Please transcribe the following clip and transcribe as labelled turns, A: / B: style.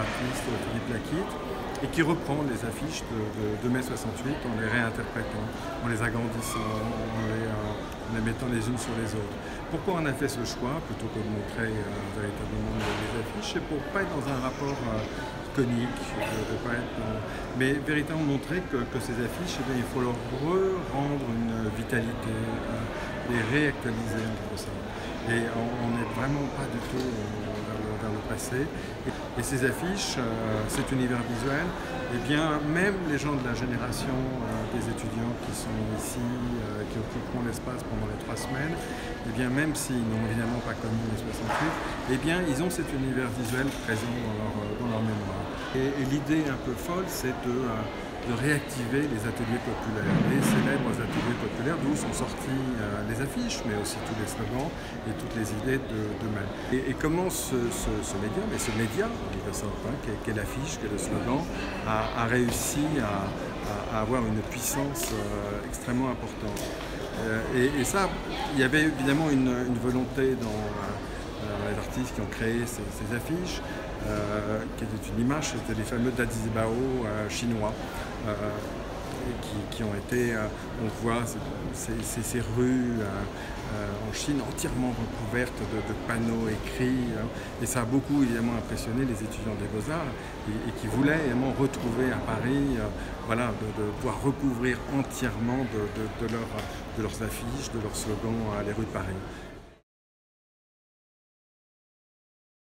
A: l'artiste Philippe Laquitte, et qui reprend les affiches de, mai 68 en les réinterprétant, en les agrandissant, en les, mettant les unes sur les autres. Pourquoi on a fait ce choix plutôt que de montrer véritablement les affiches C'est pour pas être dans un rapport conique, mais véritablement montrer que, ces affiches, eh il faut leur rendre une vitalité, les réactualiser entre ça. Et on n'est vraiment pas du tout Et, ces affiches, euh, cet univers visuel, eh bien, même les gens de la génération euh, des étudiants qui sont ici, euh, qui occuperont l'espace pendant les trois semaines, eh bien, même s'ils n'ont évidemment pas connu les 68, eh bien, ils ont cet univers visuel présent dans leur, mémoire. Et, et l'idée un peu folle, c'est de de réactiver les ateliers populaires, les célèbres ateliers populaires d'où sont sortis euh, les affiches, mais aussi tous les slogans et toutes les idées de, de Et, comment ce, média, mais ce média, qui est, l'affiche, qui est le slogan, a, réussi à, avoir une puissance euh, extrêmement importante. Euh, et, ça, il y avait évidemment une, volonté dans les artistes qui ont créé ces, affiches, qui était une image, c'était les fameux Dazibao chinois. Qui, ont été, euh, on voit ces, rues euh, en Chine entièrement recouvertes de, panneaux écrits. Hein. et ça a beaucoup évidemment impressionné les étudiants des beaux-arts et, qui voulaient évidemment retrouver à Paris, voilà, de, pouvoir recouvrir entièrement de, de, leurs affiches, de leurs slogans les rues de Paris.